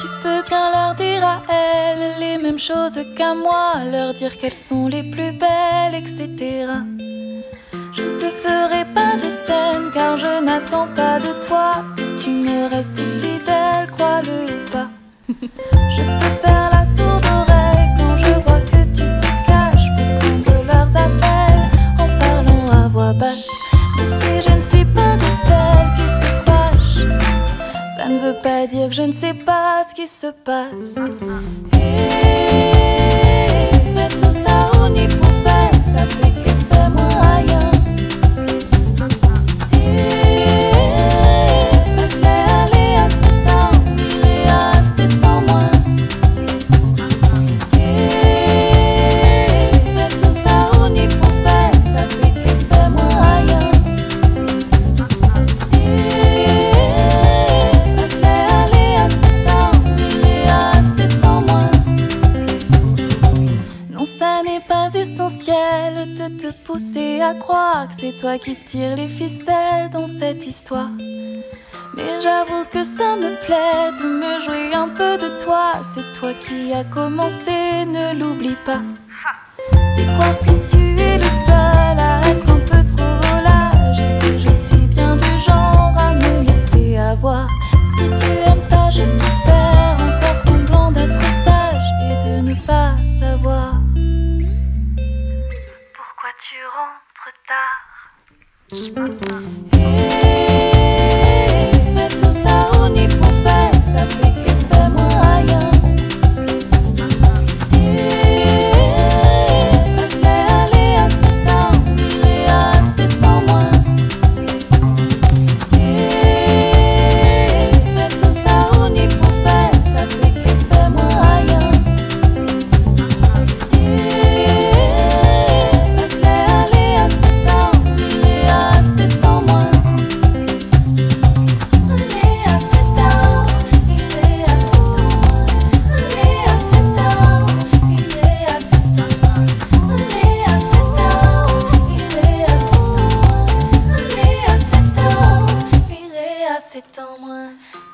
Tu peux bien leur dire à elles les mêmes choses qu'à moi, leur dire qu'elles sont les plus belles, etc. Je ne te ferai pas de scène car je n'attends pas de toi que tu me restes fidèle, crois-le ou pas. Je peux faire la sourde oreille quand je vois que tu te caches pour prendre leurs appels en parlant à voix basse. Je ne sais pas ce qui se passe. Et pousser à croire que c'est toi qui tires les ficelles dans cette histoire. Mais j'avoue que ça me plaît de me jouer un peu de toi. C'est toi qui as commencé, ne l'oublie pas. C'est croire que tu es le seul à être un peu trop volage et que je suis bien du genre à me laisser avoir. Si tu aimes ça, je peux faire encore semblant d'être sage et de ne pas savoir. retard.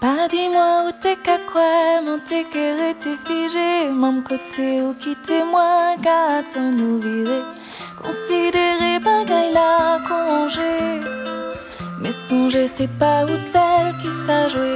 Pas dis-moi où t'es qu'à quoi, mon t'es que t'es figé, même côté ou quitter moi, qu'à t'en nous virer. Considérer bagaille la congé. Mais songer, c'est pas où celle qui s'a joué.